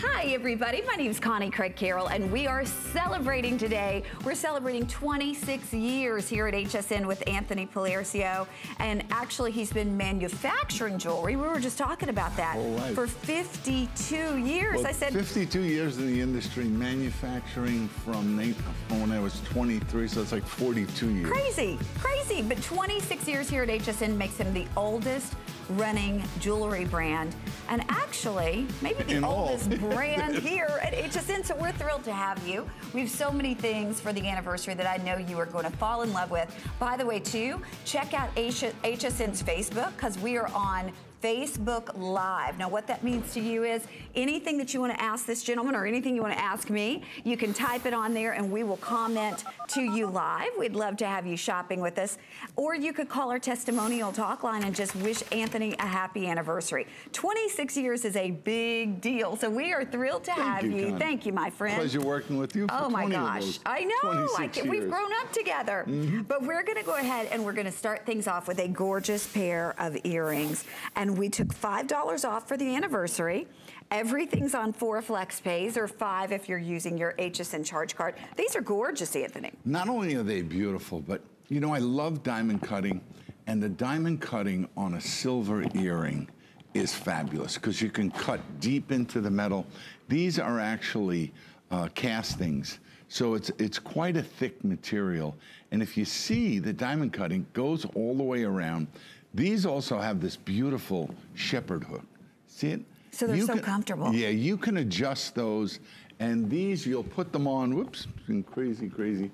Hi, everybody. My name is Connie Craig Carroll, and we are celebrating today. We're celebrating 26 years here at HSN with Anthony Paolercio. And actually, he's been manufacturing jewelry. We were just talking about that oh, for 52 years. Well, I said 52 years in the industry, manufacturing from when I was 23, so it's like 42 years. Crazy, crazy. But 26 years here at HSN makes him the oldest running jewelry brand and actually maybe the In oldest brand here at HSN. So we're thrilled to have you. We have so many things for the anniversary that I know you are going to fall in love with. By the way, too, check out HSN's Facebook because we are on Facebook Live. Now, what that means to you is anything that you want to ask this gentleman or anything you want to ask me, you can type it on there and we will comment to you live. We'd love to have you shopping with us. Or you could call our testimonial talk line and just wish Anthony a happy anniversary. 26 years is a big deal, so we are thrilled to Thank have you, you. Thank you, my friend. Pleasure working with you for Oh my gosh, I know. I 26 can, we've grown up together. Mm-hmm. But we're gonna go ahead and we're gonna start things off with a gorgeous pair of earrings. And we took $5 off for the anniversary. Everything's on four flex pays or five if you're using your HSN charge card. These are gorgeous, Anthony. Not only are they beautiful, but you know, I love diamond cutting, and the diamond cutting on a silver earring is fabulous because you can cut deep into the metal. These are actually uh, castings, so it's, it's quite a thick material. And if you see, the diamond cutting goes all the way around. These also have this beautiful shepherd hook. See it? So they're so comfortable. Yeah, you can adjust those. And these, you'll put them on, whoops, been crazy, crazy.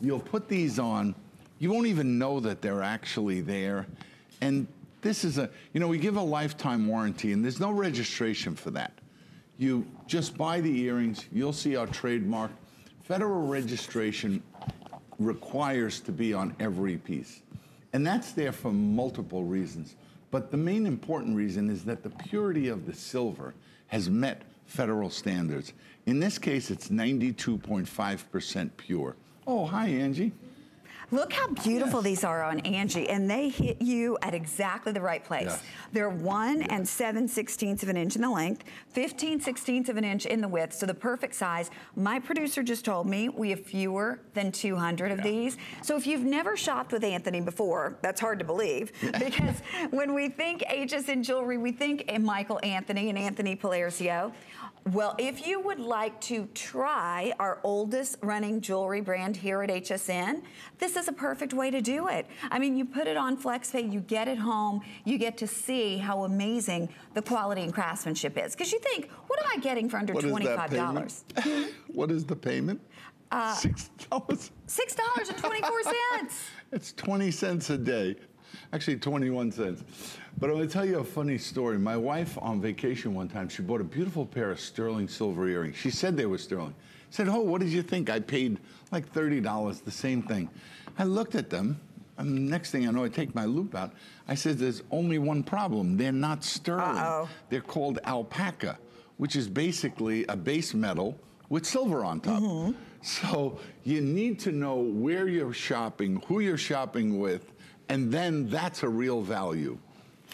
You'll put these on, you won't even know that they're actually there. And this is a, you know, we give a lifetime warranty and there's no registration for that. You just buy the earrings, you'll see our trademark. Federal registration requires to be on every piece. And that's there for multiple reasons. But the main important reason is that the purity of the silver has met federal standards. In this case, it's 92.5% pure. Oh, hi, Angie. Look how beautiful these are on Angie, and they hit you at exactly the right place. Yes. They're one and seven sixteenths of an inch in the length, 15 sixteenths of an inch in the width, so the perfect size. My producer just told me we have fewer than 200 of Yeah. these. So if you've never shopped with Anthony before, that's hard to believe, because when we think HSN jewelry, we think eh, Michael Anthony and Anthony Paolercio. Well, if you would like to try our oldest running jewelry brand here at HSN, this is a perfect way to do it. I mean, you put it on FlexPay, you get it home, you get to see how amazing the quality and craftsmanship is. Because you think, what am I getting for under What is that $25? payment? what is the payment? Uh, Six dollars. $6.24. It's 20 cents a day. Actually, 21 cents. But I'm gonna tell you a funny story. My wife on vacation one time, she bought a beautiful pair of sterling silver earrings. She said they were sterling. I said, oh, what did you think? I paid like $30, the same thing. I looked at them, and next thing I know, I take my loupe out. I said, there's only one problem. They're not sterling. Uh-oh. They're called alpaca, which is basically a base metal with silver on top. Mm-hmm. So you need to know where you're shopping, who you're shopping with, and then that's a real value.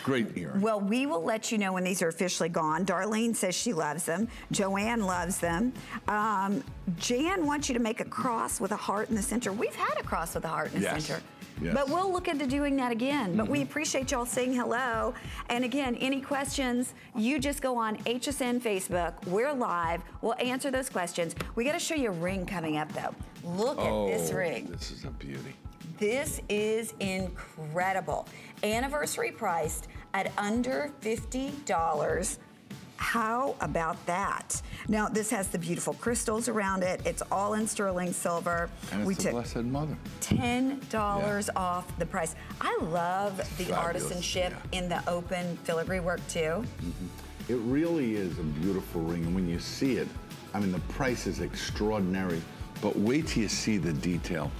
Great earring. Well, we will let you know when these are officially gone. Darlene says she loves them. Joanne loves them. Um, Jan wants you to make a cross with a heart in the center. We've had a cross with a heart in the Yes. center. Yes. But we'll look into doing that again. But we appreciate y'all saying hello. And again, any questions, you just go on HSN Facebook. We're live. We'll answer those questions. We got to show you a ring coming up, though. Look at this ring. This is a beauty. This is incredible. Anniversary priced at under $50. How about that? Now, this has the beautiful crystals around it. It's all in sterling silver. And it's we the took Blessed Mother. $10 off the price. I love the Fabulous, artisanship yeah. in the open filigree work too. Mm-hmm. It really is a beautiful ring, and when you see it, I mean, the price is extraordinary, but wait till you see the detail.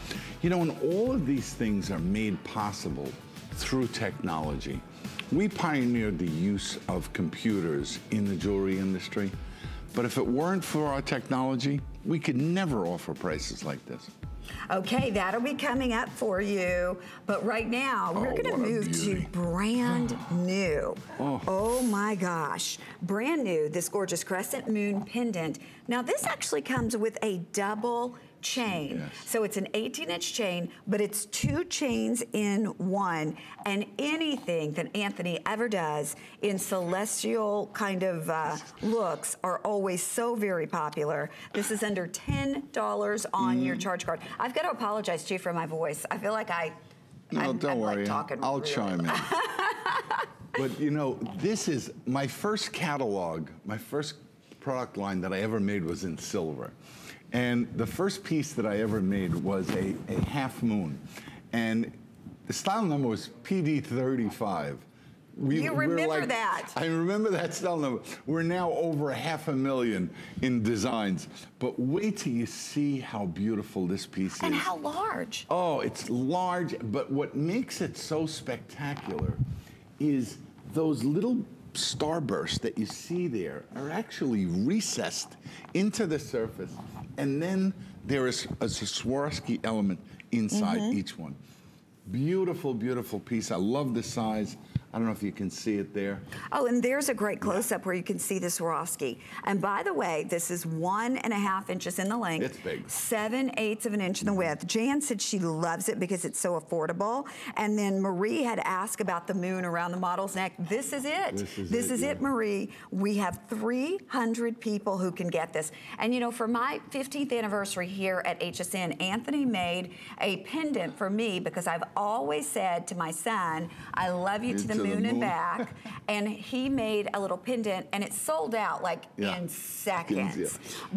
You know, and all of these things are made possible through technology. We pioneered the use of computers in the jewelry industry, but if it weren't for our technology, we could never offer prices like this. Okay, that'll be coming up for you. But right now, we're Oh, going to move to brand new. Oh. oh my gosh. Brand new, this gorgeous crescent moon pendant. Now, this actually comes with a double chain. Yes. So it's an 18 inch chain, but it's two chains in one. And anything that Anthony ever does in celestial kind of uh, looks are always so very popular. This is under $10 on Mm. your charge card. I've got to apologize to you for my voice. I feel like I. No, I'm, don't I'm worry. Like talking I'll really chime in. but you know, this is my first catalog, my first product line that I ever made was in silver. And the first piece that I ever made was a, a half moon. And the style number was PD35. We, You remember that. I remember that style number. We're now over half a million in designs. But wait till you see how beautiful this piece And is. And how large? Oh, it's large, but what makes it so spectacular is those little starbursts that you see there are actually recessed into the surface, and then there is a Swarovski element inside mm-hmm. each one. Beautiful, beautiful piece. I love the size. I don't know if you can see it there. Oh, and there's a great close-up where you can see the Swarovski. And by the way, this is one and a half inches in the length. It's big. Seven eighths of an inch in the width. Jan said she loves it because it's so affordable. And then Marie had asked about the moon around the model's neck. This is it. This is it, yeah. Marie. We have 300 people who can get this. And you know, for my 15th anniversary here at HSN, Anthony made a pendant for me because I've always said to my son, I love you to the To the moon and back. and he made a little pendant and it sold out like Yeah. in seconds. Yeah.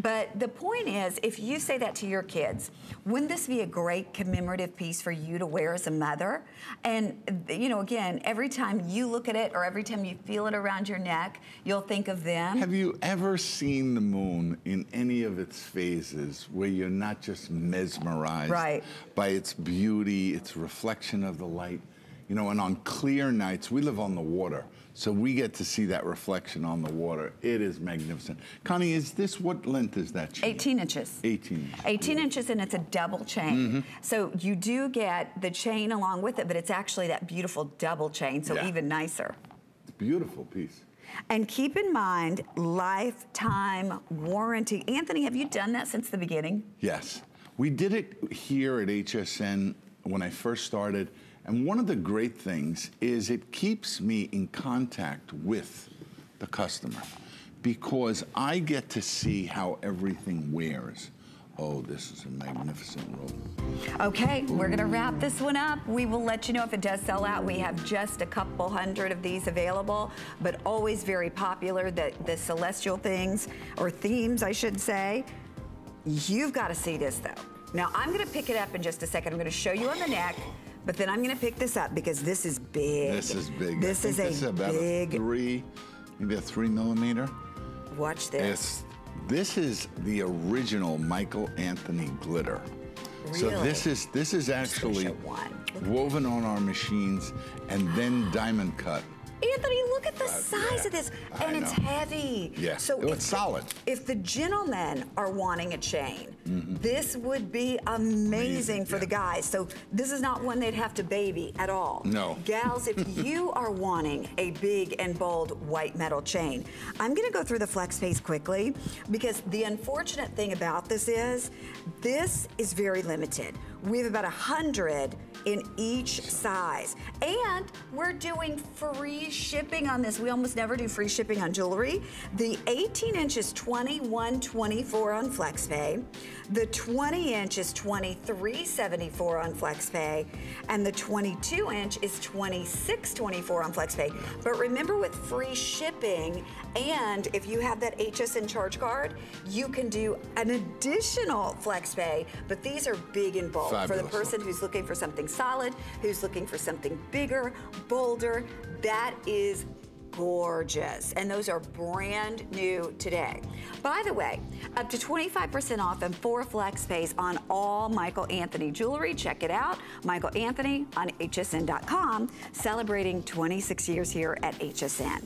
But the point is, if you say that to your kids, wouldn't this be a great commemorative piece for you to wear as a mother? And, you know, again, every time you look at it or every time you feel it around your neck, you'll think of them. Have you ever seen the moon in any of its phases where you're not just mesmerized Right. by its beauty, its reflection of the light? You know, and on clear nights, we live on the water, so we get to see that reflection on the water. It is magnificent. Connie, is this what length is that? chain? 18 inches. 18 inches. 18 inches and it's a double chain. Mm-hmm. So you do get the chain along with it, but it's actually that beautiful double chain, so Yeah. even nicer. It's a beautiful piece. And keep in mind, lifetime warranty. Anthony, have you done that since the beginning? Yes. We did it here at HSN when I first started. And one of the great things is it keeps me in contact with the customer because I get to see how everything wears. Oh, this is a magnificent robe. Okay, we're gonna wrap this one up. We will let you know if it does sell out. We have just a couple hundred of these available, but always very popular, the, the celestial things, or themes, I should say. You've gotta see this though. Now, I'm gonna pick it up in just a second. I'm gonna show you on the neck, but then I'm gonna pick this up because this is big. This is big. I This think is this a about big, a three, maybe a three millimeter. watch this. It's, this is the original Michael Anthony glitter. Really? So this is this is actually woven on our machines and then diamond cut. Anthony, look at the size Uh, yeah, of this. I And it's know. heavy. Yeah, So it's solid. If the gentlemen are wanting a chain, this would be amazing, Amazing, for the guys. So this is not one they'd have to baby at all. No. Gals, if you are wanting a big and bold white metal chain, I'm gonna go through the flex page quickly because the unfortunate thing about this is this is very limited. We have about a hundred in each size. And we're doing free shipping on this. We almost never do free shipping on jewelry. The 18 inch is 21.24 on FlexPay. The 20 inch is 23.74 on FlexPay. And the 22 inch is 26.24 on FlexPay. But remember with free shipping, and if you have that HSN charge card, you can do an additional FlexPay. But these are big and bold for the person who's looking for something solid, who's looking for something bigger, bolder. That is gorgeous. And those are brand new today. By the way, up to 25% off and four flex pays on all Michael Anthony jewelry. Check it out. Michael Anthony on hsn.com, celebrating 26 years here at HSN.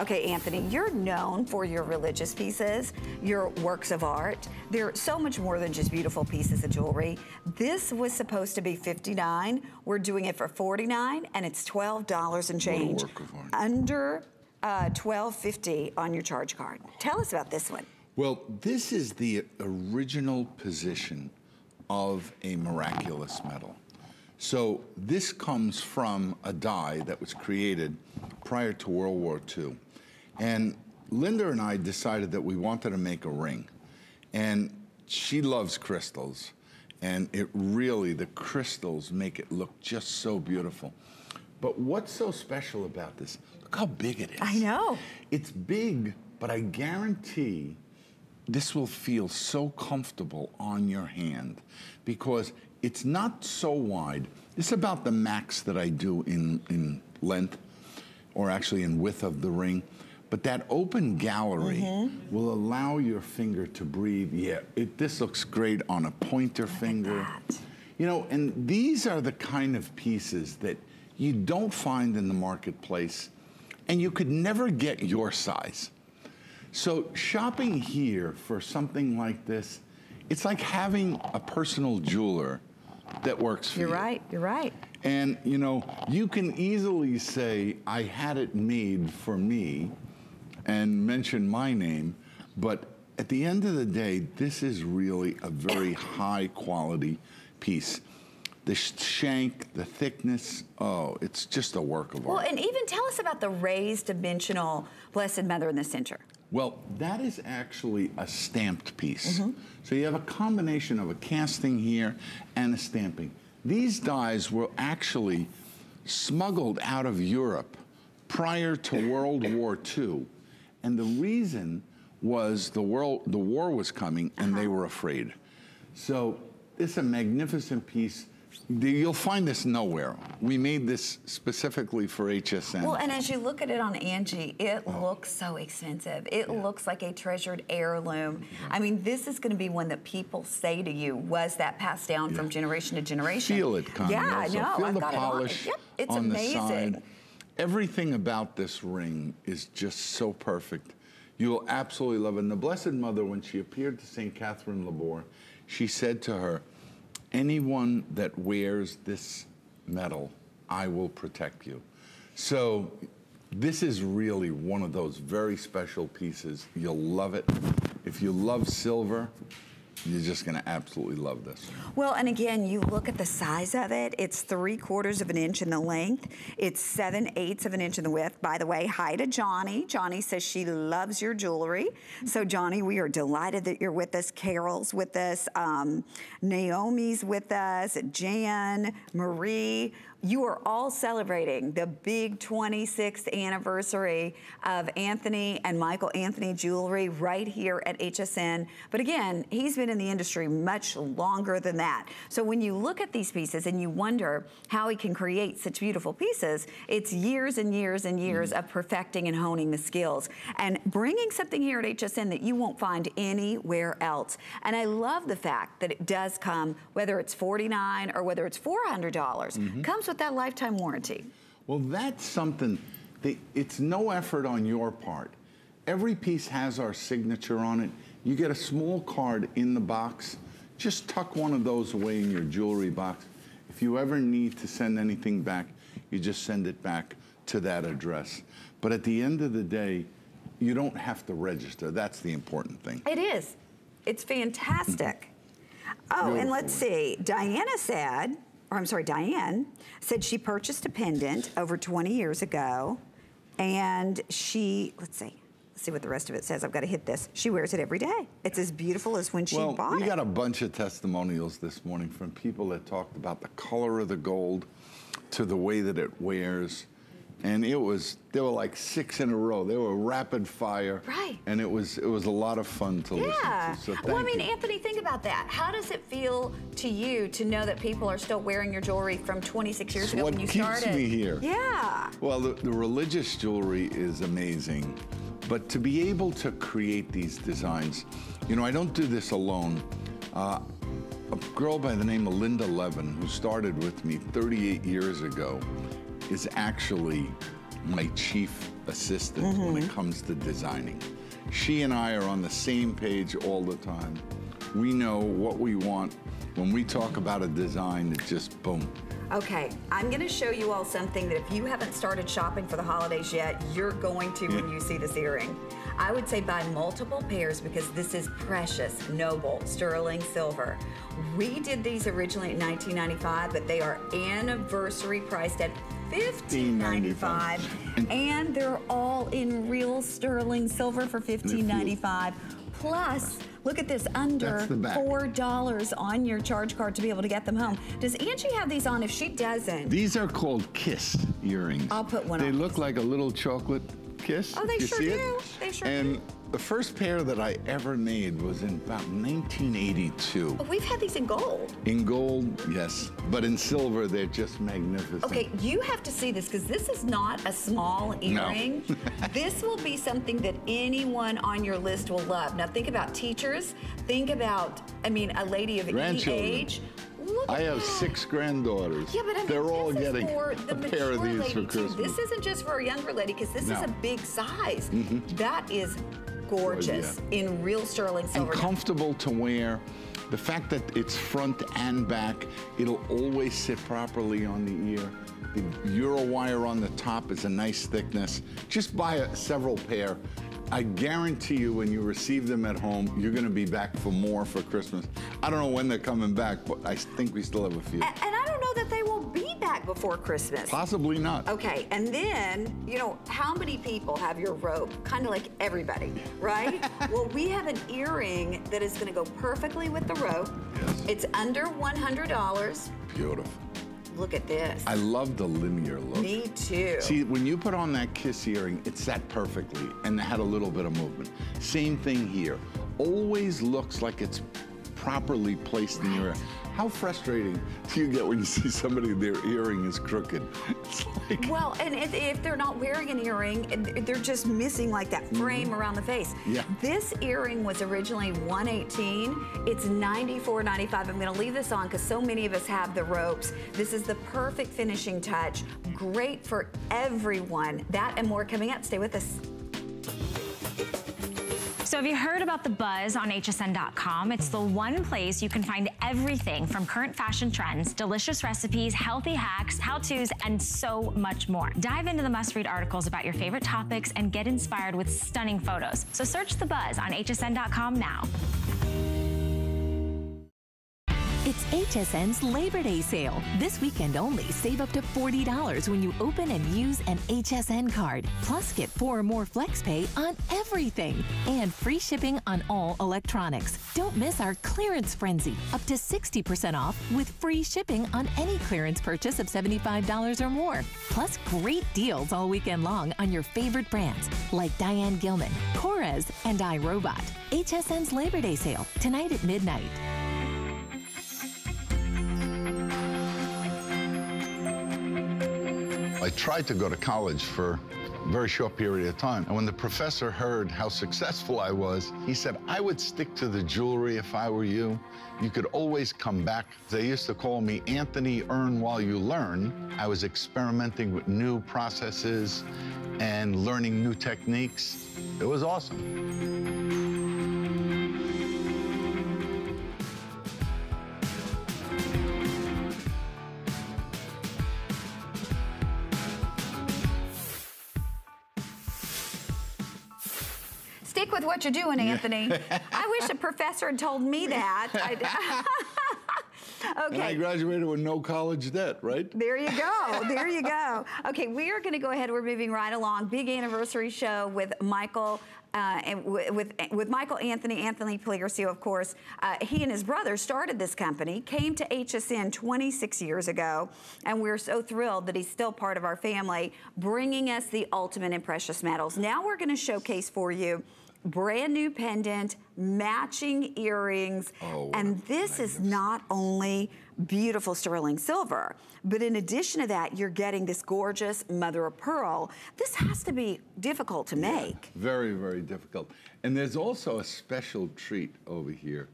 Okay, Anthony, you're known for your religious pieces, your works of art. They're so much more than just beautiful pieces of jewelry. This was supposed to be 59. We're doing it for 49 and it's $12 and change. Under uh, 12.50 on your charge card. Tell us about this one. Well, this is the original position of a miraculous medal. So this comes from a die that was created prior to World War II. And Linda and I decided that we wanted to make a ring. And she loves crystals. And it really, the crystals make it look just so beautiful. But what's so special about this? Look how big it is. I know. It's big, but I guarantee this will feel so comfortable on your hand because it's not so wide. It's about the max that I do in, in length or actually in width of the ring. But that open gallery mm -hmm. will allow your finger to breathe. Yeah, it, this looks great on a pointer finger. You know, and these are the kind of pieces that you don't find in the marketplace and you could never get your size. So shopping here for something like this, it's like having a personal jeweler that works for you're you. You're right, you're right. And you know, you can easily say, I had it made for me and mention my name, but at the end of the day, this is really a very high quality piece the shank, the thickness, oh, it's just a work of art. Well, and even tell us about the raised dimensional Blessed Mother in the center. Well, that is actually a stamped piece. Mm -hmm. So you have a combination of a casting here and a stamping. These dies were actually smuggled out of Europe prior to World War II. And the reason was the world the war was coming and uh -huh. they uh-huh. were afraid. So it's a magnificent piece You'll find this nowhere. We made this specifically for HSN. Well, and as you look at it on Angie, it oh. looks so expensive. It yeah. looks like a treasured heirloom. I mean, this is going to be one that people say to you, was that passed down yeah. from generation to generation? Feel it, Connie. Yeah, I know. Feel I've the polish it yep, it's on amazing. the side. Everything about this ring is just so perfect. You will absolutely love it. And the Blessed Mother, when she appeared to St. Catherine Labouré, she said to her, anyone that wears this medal, I will protect you. So this is really one of those very special pieces. You'll love it. If you love silver, you're just gonna absolutely love this. Well, and again, you look at the size of it, it's three quarters of an inch in the length. It's seven eighths of an inch in the width. By the way, hi to Johnny. Johnny says she loves your jewelry. So Johnny, we are delighted that you're with us. Carol's with us. Um, Naomi's with us. Jan, Marie you are all celebrating the big 26th anniversary of Anthony and Michael Anthony Jewelry right here at HSN. But again, he's been in the industry much longer than that. So when you look at these pieces and you wonder how he can create such beautiful pieces, it's years and years and years mm. of perfecting and honing the skills and bringing something here at HSN that you won't find anywhere else. And I love the fact that it does come, whether it's 49 or whether it's $400, mm -hmm. comes with that lifetime warranty? Well, that's something, that it's no effort on your part. Every piece has our signature on it. You get a small card in the box. Just tuck one of those away in your jewelry box. If you ever need to send anything back, you just send it back to that address. But at the end of the day, you don't have to register. That's the important thing. It is. It's fantastic. Mm-hmm. Oh, Beautiful. and let's see. Diana said, or I'm sorry, Diane, said she purchased a pendant over 20 years ago and she, let's see, let's see what the rest of it says. I've got to hit this. She wears it every day. It's as beautiful as when she well, bought it. we got a bunch of testimonials this morning from people that talked about the color of the gold to the way that it wears. And it was there were like six in a row. They were rapid fire, Right. And it was it was a lot of fun to Yeah. listen to. So well, I mean, you. Anthony, think about that. How does it feel to you to know that people are still wearing your jewelry from 26 years It's ago when you started? What keeps me here. Yeah. Well, the, the religious jewelry is amazing, but to be able to create these designs, you know, I don't do this alone. Uh, a girl by the name of Linda Levin, who started with me 38 years ago, is actually my chief assistant when it mm-hmm. comes to designing. She and I are on the same page all the time. We know what we want. When we talk about a design, it just boom. Okay, I'm going to show you all something that if you haven't started shopping for the holidays yet, you're going to when you see this earring. I would say buy multiple pairs because this is precious, noble, sterling silver. We did these originally in 1995, but they are anniversary priced at $15.95, And- and they're all in real sterling silver for $15.95. Plus, look at this, under That's the back. $4 on your charge card to be able to get them home. Does Angie have these on? If she doesn't, These are called kiss earrings. I'll put one They on. look like a little chocolate kiss. Oh, they sure see it? do. They sure and do. The first pair that I ever made was in about 1982. Oh, we've had these in gold. In gold, yes, but in silver, they're just magnificent. Okay, you have to see this because this is not a small earring. No. this will be something that anyone on your list will love. Now, think about teachers. Think about, I mean, a lady of any age. Look I have that. six granddaughters. Yeah, but I mean, they're all getting for the a pair of mature these lady for too. This isn't just for a younger lady because this is No. Mm-hmm. a big size. That is gorgeous Oh, yeah. in real sterling and silver. Now, comfortable to wear. The fact that it's front and back, it'll always sit properly on the ear. The Euro wire on the top is a nice thickness. Just buy a, several pair. I guarantee you when you receive them at home, you're gonna be back for more for Christmas. I don't know when they're coming back, but I think we still have a few. and, and I don't know that they will be back before Christmas. Possibly not. Okay, and then, you know, how many people have your rope? Kind of like everybody, right? well, we have an earring that is gonna go perfectly with the rope. Yes. It's under $100. Beautiful. Look at this. I love the linear look. Me too. See, when you put on that kiss earring, it sat perfectly and it had a little bit of movement. Same thing here. Always looks like it's properly placed in your ear. How frustrating do you get when you see somebody their earring is crooked? It's like Well, and if, if they're not wearing an earring, they're just missing like that frame around the face. Mm-hmm. Yeah. This earring was originally 118. It's 94.95. I'm going to leave this on because so many of us have the ropes. This is the perfect finishing touch. Great for everyone. That and more coming up. Stay with us. Have you heard about the buzz on hsn.com? It's the one place you can find everything from current fashion trends, delicious recipes, healthy hacks, how-tos, and so much more. Dive into the must-read articles about your favorite topics and get inspired with stunning photos. So search the buzz on hsn.com now. It's HSN's Labor Day sale. This weekend only, save up to $40 when you open and use an HSN card. Plus, get four or more FlexPay on everything. And free shipping on all electronics. Don't miss our clearance frenzy. Up to 60% off with free shipping on any clearance purchase of $75 or more. Plus, great deals all weekend long on your favorite brands like Diane Gilman, Corez, and iRobot. HSN's Labor Day sale, tonight at midnight. I tried to go to college for a very short period of time. And when the professor heard how successful I was, he said, I would stick to the jewelry if I were you. You could always come back. They used to call me Anthony Earn While You Learn. I was experimenting with new processes and learning new techniques. It was awesome. Stick with what you're doing, Anthony. I wish a professor had told me that. I'd- And I graduated with no college debt, right? There you go. There you go. Okay, we are going to go ahead. We're moving right along. Big anniversary show with Michael uh, and with, with Michael Anthony, Anthony Paolercio, of course, uh, he and his brother started this company, came to HSN 26 years ago, and we're so thrilled that he's still part of our family, bringing us the ultimate in precious metals. Now we're going to showcase for you brand new pendant, matching earrings, Oh, and this is not only beautiful sterling silver, but in addition to that, you're getting this gorgeous mother of pearl. This has to be difficult to make. Very, very difficult. And there's also a special treat over here.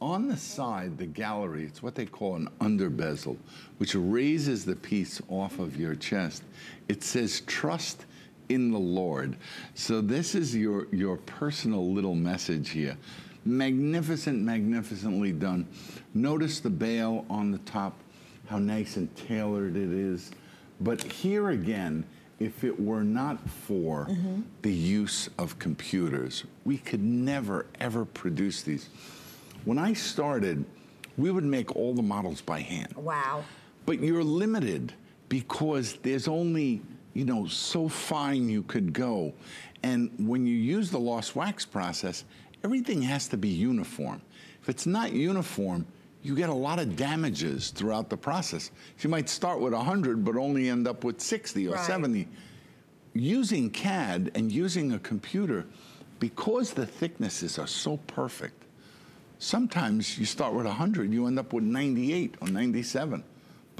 On the side, the gallery, it's what they call an under bezel, which raises the piece off of your chest. It says, trust in the Lord. So this is your, your personal little message here. Magnificent, magnificently done. Notice the bail on the top, how nice and tailored it is. But here again, if it were not for mm-hmm. the use of computers, we could never, ever produce these. When I started, we would make all the models by hand. Wow. But you're limited because there's only, you know, so fine you could go. And when you use the lost wax process, everything has to be uniform. If it's not uniform, you get a lot of damages throughout the process. You might start with 100, but only end up with 60 or Right. 70. Using CAD and using a computer, because the thicknesses are so perfect, sometimes you start with 100, you end up with 98 or 97.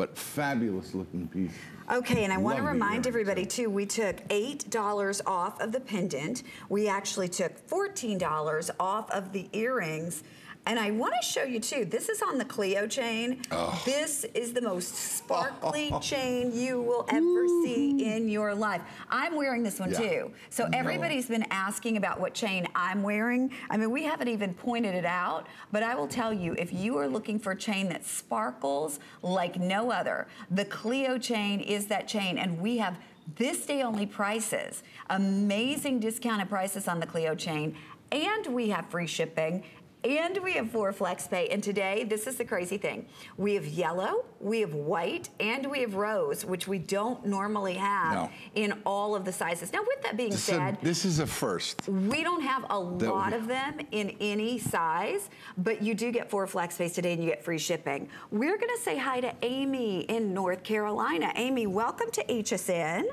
But fabulous looking piece. Okay, and I want to remind everybody too. too, we took $8 off of the pendant. We actually took $14 off of the earrings. And I want to show you too, this is on the Clio chain. Oh. This is the most sparkly chain you will ever see in your life. I'm wearing this one Yeah. too. So everybody's been asking about what chain I'm wearing. I mean, we haven't even pointed it out, but I will tell you, if you are looking for a chain that sparkles like no other, the Clio chain is that chain, and we have this day only prices, amazing discounted prices on the Clio chain, and we have free shipping. And we have four flex pay. And today, this is the crazy thing. We have yellow, we have white, and we have rose, which we don't normally have No. in all of the sizes. Now, with that being This is, a, said, this is a first. we don't have a That lot we- of them in any size, but you do get four flex space today and you get free shipping. We're going to say hi to Amy in North Carolina. Amy, welcome to HSN.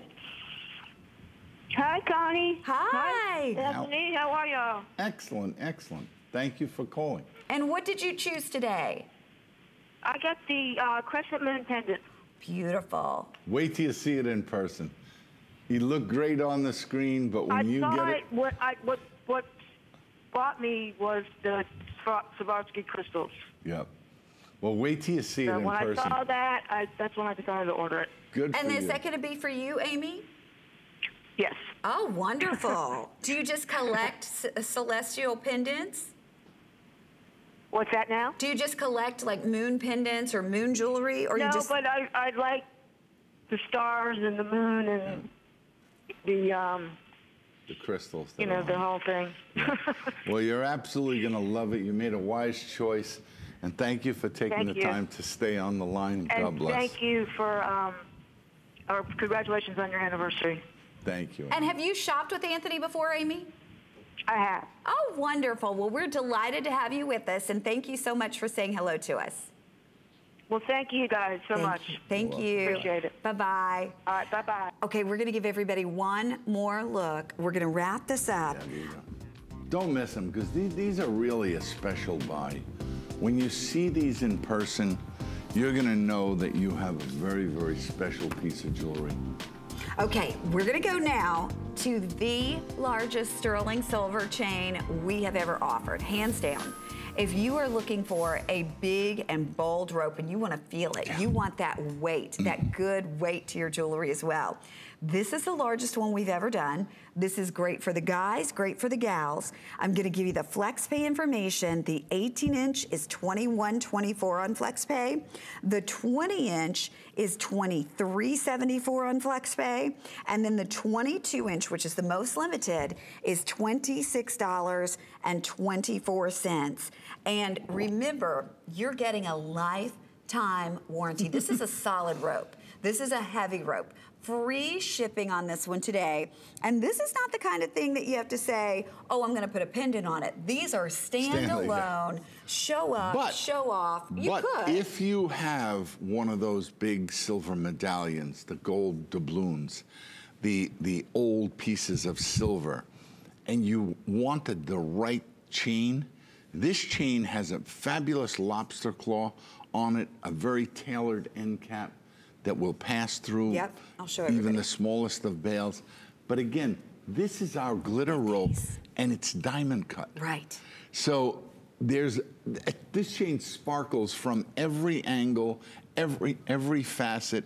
Hi, Connie. Hi. Stephanie. How are y'all? Excellent, excellent. Thank you for calling. And what did you choose today? I got the uh, crescent moon pendant. Beautiful. Wait till you see it in person. You look great on the screen, but when I you get it. it, What I what what brought me was the Swa- Swarovski crystals. yep. Well, wait till you see it So in when person. I saw that, I, that's when I decided to order it. Good And for is you. that going to be for you, Amy? Yes. Oh, wonderful. do you just collect c- celestial pendants? What's that now? Do you just collect like moon pendants or moon jewelry, or no, you just? No, but I I like the stars and the moon and the um the crystals. you know the whole thing. Well, you're absolutely going to love it. You made a wise choice. And thank you for taking Thank the you. time to stay on the line. God and bless. thank you for um or congratulations on your anniversary. Thank you. and have you shopped with Anthony before, Amy? I have. Oh, wonderful. Well, we're delighted to have you with us, and thank you so much for saying hello to us. Well, thank you guys so Thank much. you. Thank you. Appreciate it. Bye bye. All right, bye bye. Okay, we're going to give everybody one more look. We're going to wrap this up. Yeah, Don't miss them because these, these are really a special buy. When you see these in person, you're going to know that you have a very, very special piece of jewelry. Okay, we're gonna go now to the largest sterling silver chain we have ever offered, hands down. If you are looking for a big and bold rope and you wanna feel it, you want that weight, that mm. good weight to your jewelry as well. This is the largest one we've ever done. This is great for the guys, great for the gals. I'm gonna give you the FlexPay information. The 18 inch is 21.24 on FlexPay. The 20 inch is 23.74 on FlexPay. And then the 22 inch, which is the most limited, is $26.24. And remember, you're getting a lifetime warranty. This is a solid rope. This is a heavy rope. Free shipping on this one today. And this is not the kind of thing that you have to say, oh, I'm going to put a pendant on it. These are standalone, show up, But- show off. You but could. if you have one of those big silver medallions, the gold doubloons, the the old pieces of silver, and you wanted the right chain, this chain has a fabulous lobster claw on it, a very tailored end cap that will pass through Yep, I'll show even everybody. the smallest of bails. But again, this is our glitter rope, and it's diamond cut. right. So there's this chain sparkles from every angle, every every facet.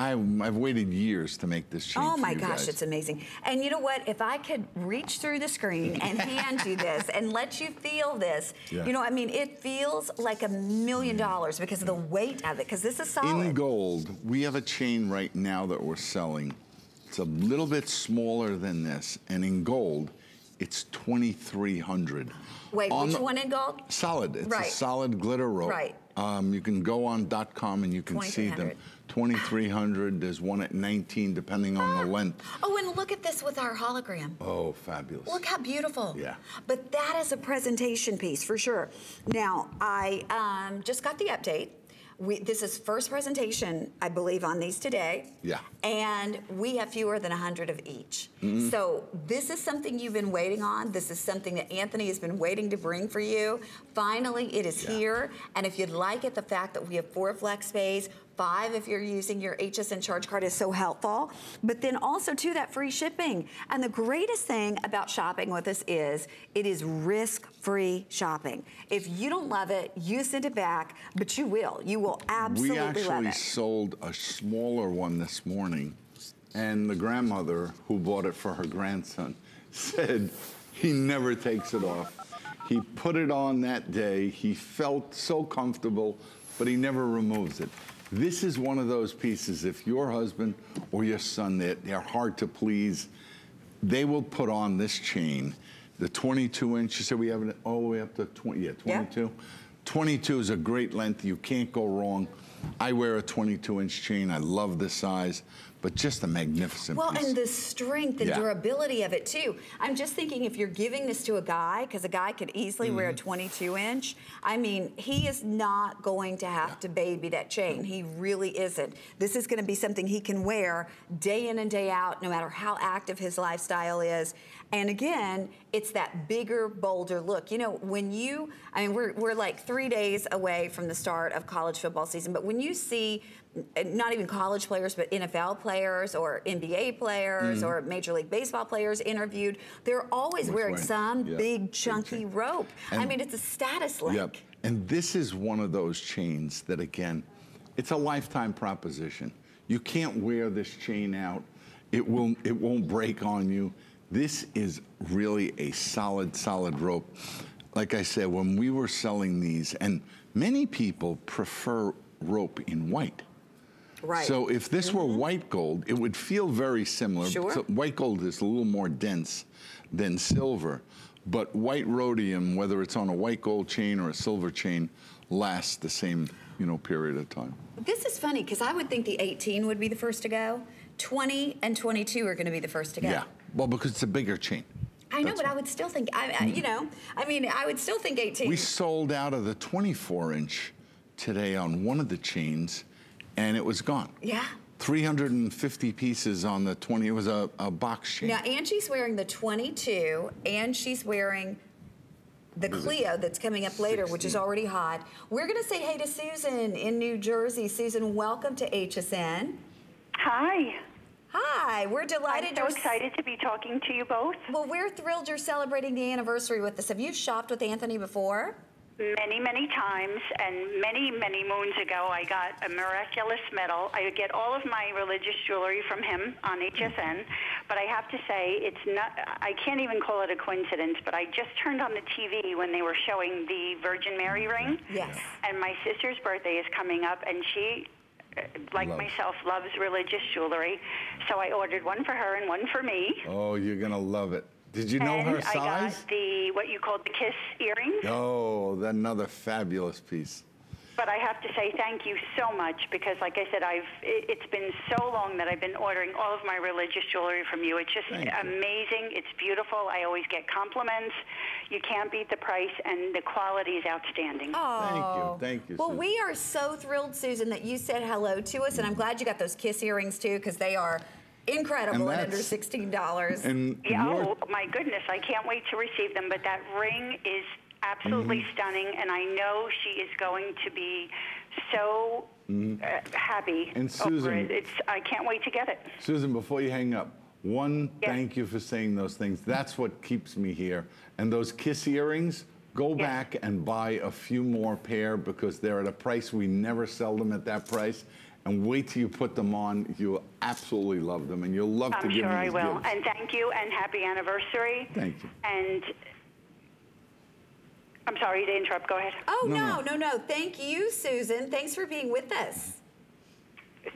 I, I've waited years to make this chain. Oh my gosh, guys. it's amazing. And you know what? If I could reach through the screen and hand you this and let you feel this, Yeah. you know, I mean, it feels like a million dollars because of the weight of it, because this is solid. in gold. We have a chain right now that we're selling. It's a little bit smaller than this, and in gold, it's twenty three hundred. Wait, which one in gold? Solid. It's Right. a solid glitter rope. Right. Um, you can go on dot .com and you can see them. 2300. There's one at 19, depending on the length. Oh, and look at this with our hologram. Oh, fabulous. Look how beautiful. Yeah. But that is a presentation piece for sure. Now, I um, just got the update. We, this is first presentation, I believe, on these today. Yeah. And we have fewer than 100 of each. Mm-hmm. So this is something you've been waiting on. This is something that Anthony has been waiting to bring for you. Finally, it is Yeah. here. And if you'd like it, the fact that we have four flex pays, five if you're using your HSN charge card is so helpful. But then also too that free shipping. And the greatest thing about shopping with us is it is risk-free shopping. If you don't love it, you send it back, but you will. You will absolutely love it. we actually sold a smaller one this morning, and the grandmother who bought it for her grandson said he never takes it off. He put it on that day. He felt so comfortable, but he never removes it. This is one of those pieces. If your husband or your son, they're, they're hard to please, they will put on this chain, the 22 inch. You said we have it all the way up to 20. Yeah, Yeah. 22. 22 is a great length. You can't go wrong. I wear a 22 inch chain. I love this size, but just a magnificent Well, piece. and the strength and Yeah. durability of it too. I'm just thinking if you're giving this to a guy, because a guy could easily wear a Mm-hmm. 22 inch, I mean, he is not going to have to baby that chain. He really isn't. This is going to be something he can wear day in and day out, no matter how active his lifestyle is. And again, it's that bigger, bolder look. You know, when you, I mean, we're, we're like three days away from the start of college football season, but when you see not even college players, but NFL players or NBA players mm-hmm. or Major League Baseball players interviewed, they're always Always wearing wearing- some yeah, big, big chunky chain. rope. I mean, it's a status link. Yep. And this is one of those chains that, again, it's a lifetime proposition. You can't wear this chain out. It will. It won't break on you. This is really a solid, solid rope. Like I said, when we were selling these, and many people prefer rope in white. Right. So if this were mm-hmm. white gold, it would feel very similar. Sure. So white gold is a little more dense than silver, but white rhodium, whether it's on a white gold chain or a silver chain, lasts the same, you know, period of time. This is funny because I would think the 18 would be the first to go. 20 and 22 are going to be the first to go. Yeah. Well, because it's a bigger chain. I know, That's but I would still think, I, I, you know, I mean, I would still think 18. We sold out of the 24 inch today on one of the chains, and it was gone. yeah. 350 pieces on the 20. It was a, a box chain. Now, Angie's wearing the 22, and she's wearing the Clio that's coming up later, which is already hot. We're going to say hey to Susan in New Jersey. Susan, welcome to HSN. Hi. Hi, we're delighted. I'm delighted. so you're- excited to be talking to you both. Well, we're thrilled you're celebrating the anniversary with us. Have you shopped with Anthony before? Many, many times, and many, many moons ago, I got a miraculous medal. I get all of my religious jewelry from him on HSN, but I have to say, it's not, I can't even call it a coincidence, but I just turned on the TV when they were showing the Virgin Mary ring. Yes. And my sister's birthday is coming up, and she, uh, like Love. myself, loves religious jewelry. So I ordered one for her and one for me. Oh, you're going to love it. Did you know and her I size? got the what you called the kiss earrings. Oh, that another fabulous piece. but I have to say thank you so much because, like I said, I've it, it's been so long that I've been ordering all of my religious jewelry from you. It's just Thank you. amazing. It's beautiful. I always get compliments. You can't beat the price, and the quality is outstanding. Oh, thank you, Thank you, Well, Susan. we are so thrilled, Susan, that you said hello to us, and I'm glad you got those kiss earrings too, because they are incredible And at under sixteen dollars. And Yeah, oh my goodness, I can't wait to receive them. But that ring is absolutely Mm-hmm. stunning, and I know she is going to be so uh, happy. And over Susan- it. It's I can't wait to get it. Susan, before you hang up, one, Yeah. thank you for saying those things. That's what keeps me here. And those kiss earrings, go Yeah. back and buy a few more pair because they're at a price we never sell them at that price. And wait till you put them on. You'll absolutely love them, and you'll love to I'm give sure them I as will. gifts. And thank you, and happy anniversary. Thank you. And I'm sorry to interrupt. Go ahead. Oh No, no, no. no, no! Thank you, Susan. Thanks for being with us.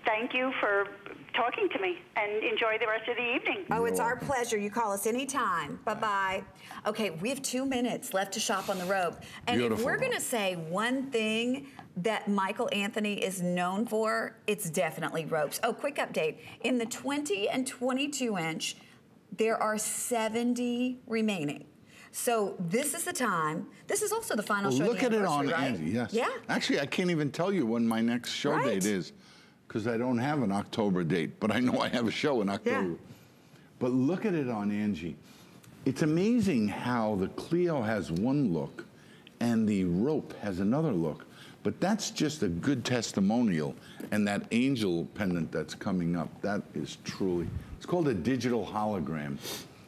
Thank you for talking to me, and enjoy the rest of the evening. Oh, it's our pleasure. You call us anytime. Bye bye. Okay, we have two minutes left to shop on the rope. And if we're going to say one thing that Michael Anthony is known for, it's definitely ropes. Oh, quick update. In the 20 and 22 inch, there are 70 remaining. So this is the time. This is also the final Well, show. look at it on right? Angie, yes. Yeah. Actually, I can't even tell you when my next show Right. date is because I don't have an October date, but I know I have a show in October. But look at it on Angie. It's amazing how the Clio has one look and the rope has another look. But that's just a good testimonial. And that angel pendant that's coming up, that is truly, it's called a digital hologram.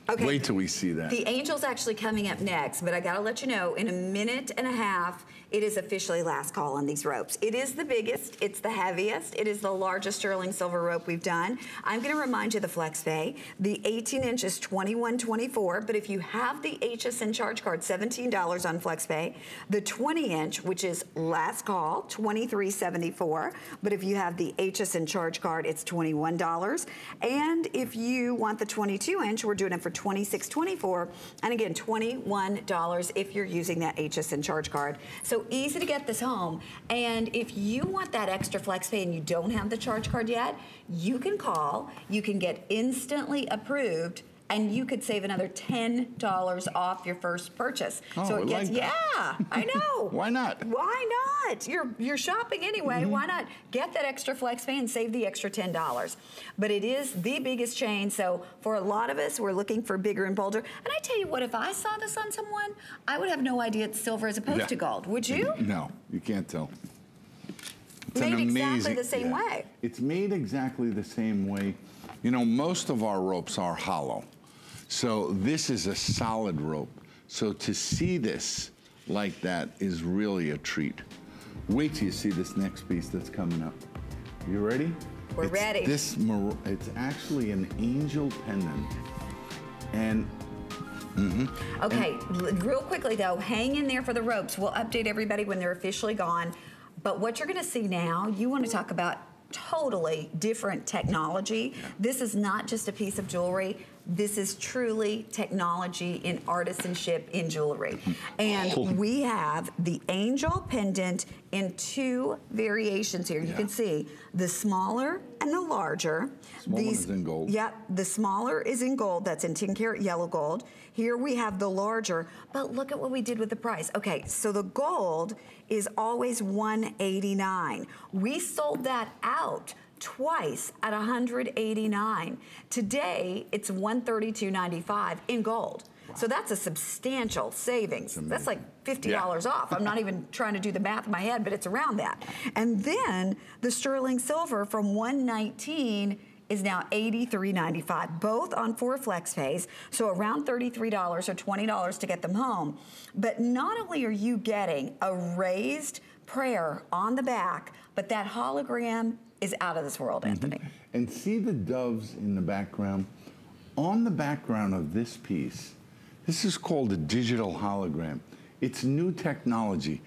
Okay. Wait till we see that. The Angel's actually coming up next, but I gotta let you know, in a minute and a half, it is officially last call on these ropes. It is the biggest, it's the heaviest, it is the largest sterling silver rope we've done. I'm gonna remind you the Flex Pay. The 18 inch is 21.24, but if you have the HSN charge card, $17 on Flex Pay. The 20 inch, which is last call, 23.74. But if you have the HSN charge card, it's $21. And if you want the 22 inch, we're doing it for $26.24. And again, $21 if you're using that HSN charge card. So easy to get this home. And if you want that extra flex pay and you don't have the charge card yet, you can call, you can get instantly approved. And you could save another $10 off your first purchase. Oh, so it gets, like yeah, I know. Why not? Why not? You're you're shopping anyway. Mm-hmm. Why not get that extra flex pay and save the extra ten dollars? But it is the biggest chain. So for a lot of us, we're looking for bigger and bolder. And I tell you what, if I saw this on someone, I would have no idea it's silver as opposed Yeah. to gold. Would you? No, you can't tell. It's Made an exactly the same yeah. way. It's made exactly the same way. You know, most of our ropes are hollow. So this is a solid rope. So to see this like that is really a treat. Wait till you see this next piece that's coming up. You ready? We're It's ready. This it's actually an angel pendant. And Mm -hmm. Okay, l- real quickly though, hang in there for the ropes. We'll update everybody when they're officially gone. But what you're going to see now, you want to talk about totally different technology. This is not just a piece of jewelry. This is truly technology in artisanship in jewelry. And we have the angel pendant in two variations here. You Yeah. can see the smaller and the larger. Small one is in gold. Yep, the smaller is in gold. That's in 10 karat yellow gold. Here we have the larger, but look at what we did with the price. Okay, so the gold is always 189. We sold that out twice at 189. Today it's 132.95 in gold. So that's a substantial savings. That's like $50 off. I'm not even trying to do the math in my head, but it's around that. And then the sterling silver from 119 is now $83.95, both on four flex pays, so around $33 or $20 to get them home. But not only are you getting a raised prayer on the back, but that hologram is out of this world, mm-hmm. Anthony. And see the doves in the background? On the background of this piece, this is called a digital hologram. It's new technology.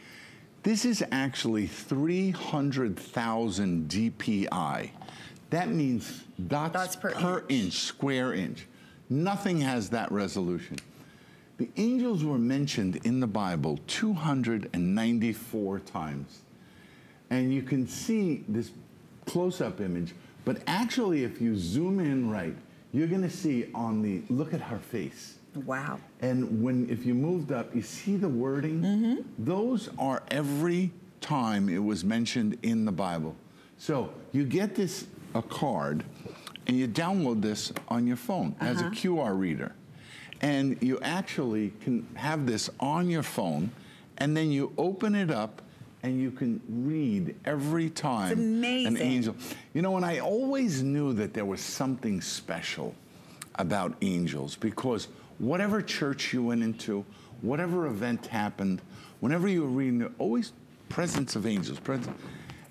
This is actually 300,000 DPI. That means dots, Dots per per inch. inch, square inch. Nothing has that resolution. The angels were mentioned in the Bible 294 times. And you can see this close-up image, but actually if you zoom in right, you're gonna see on the, look at her face. Wow. And when, if you moved up, you see the wording? Mm-hmm. Those are every time it was mentioned in the Bible. So you get this, a card, and you download this on your phone as a uh-huh. QR reader. And you actually can have this on your phone, and then you open it up and you can read every time an angel. You know, and I always knew that there was something special about angels because whatever church you went into, whatever event happened, whenever you were reading, there always presence of angels. Presence.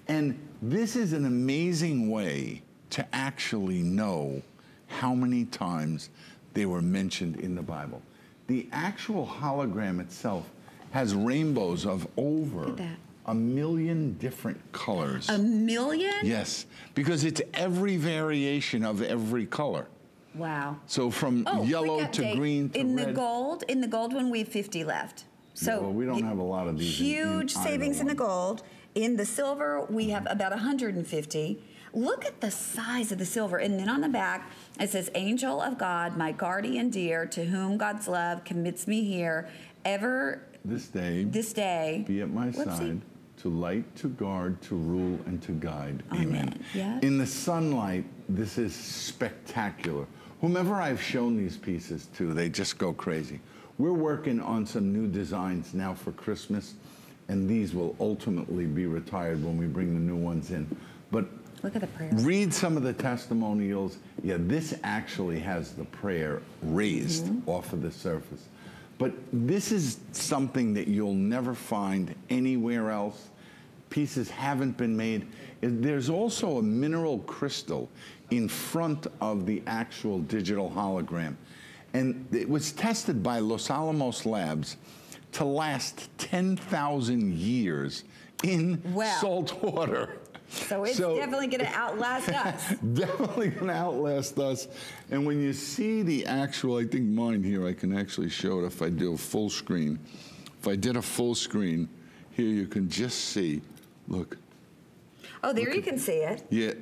And this is an amazing way to actually know how many times they were mentioned in the Bible. The actual hologram itself has rainbows of over that. A million different colors. A million? Yes, because it's every variation of every color. Wow. So from Oh, yellow to green to in red. the gold, in the gold one, we have 50 left. So well, we don't have a lot of these in- in Huge either savings in the gold. In the silver, we have about 150. Look at the size of the silver. And then on the back, it says, Angel of God, my guardian dear, to whom God's love commits me here, ever this day, this day. be at my Whoopsie. side, to light, to guard, to rule, and to guide. Amen. Yeah. In the sunlight, this is spectacular. Whomever I've shown these pieces to, they just go crazy. We're working on some new designs now for Christmas, and these will ultimately be retired when we bring the new ones in. But Look at the prayer. read some of the testimonials. Yeah, this actually has the prayer raised Mm-hmm. off of the surface. But this is something that you'll never find anywhere else. Pieces haven't been made. There's also a mineral crystal in front of the actual digital hologram. And it was tested by Los Alamos Labs to last 10,000 years in Wow. salt water. So it's definitely going to outlast us. definitely gonna outlast us. And when you see the actual, I think mine here, I can actually show it if I do a full screen. If I did a full screen, here you can just see, look, Oh, there you can see it. yeah,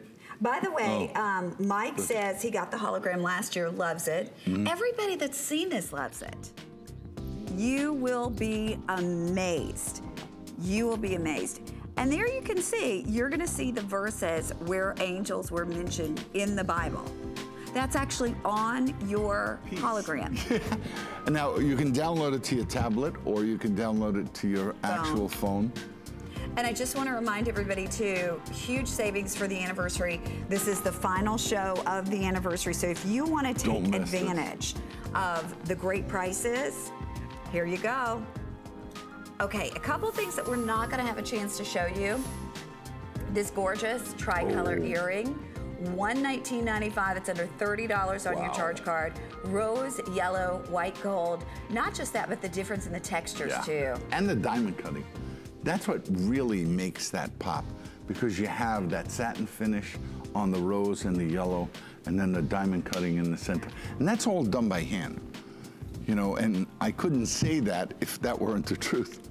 By the way, Oh. um, Mike says he got the hologram last year, loves it. Mm-hmm. Everybody that's seen this loves it. You will be amazed. You will be amazed. And there you can see, you're going to see the verses where angels were mentioned in the Bible. That's actually on your hologram. And now you can download it to your tablet or you can download it to your actual phone. And I just want to remind everybody too, huge savings for the anniversary. This is the final show of the anniversary. So if you want to take Don't miss this. advantage of the great prices, here you go. Okay, a couple things that we're not going to have a chance to show you. This gorgeous tricolor Oh. earring. One nineteen ninety five. It's under thirty dollars on your charge card. Rose, yellow, white gold. Not just that, but the difference in the textures too. And the diamond cutting. That's what really makes that pop because you have that satin finish on the rose and the yellow and then the diamond cutting in the center. And that's all done by hand. You know, and I couldn't say that if that weren't the truth.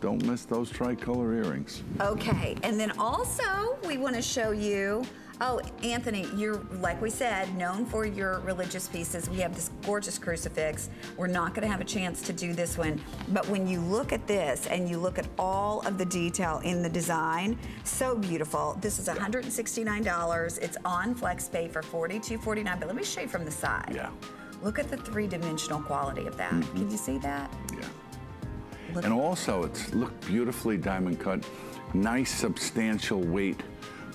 Don't miss those tricolor earrings. Okay, and then also we want to show you. Oh, Anthony, you're like we said, known for your religious pieces. We have this gorgeous crucifix. We're not going to have a chance to do this one, but when you look at this and you look at all of the detail in the design, so beautiful. This is $169. It's on FlexPay for $42.49. But let me show you from the side. Yeah. Look at the three-dimensional quality of that. Mm-hmm. Can you see that? Yeah. Look And also, it's look beautifully diamond cut, nice substantial weight.